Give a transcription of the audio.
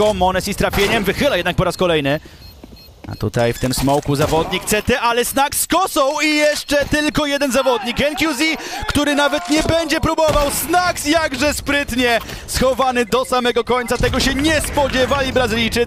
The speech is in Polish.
szybko, Monesi z trafieniem, wychyla jednak po raz kolejny. A tutaj w tym smoku zawodnik CT, ale Snack z kosą i jeszcze tylko jeden zawodnik. NQZ, który nawet nie będzie próbował. Snacks jakże sprytnie schowany do samego końca. Tego się nie spodziewali Brazylijczycy.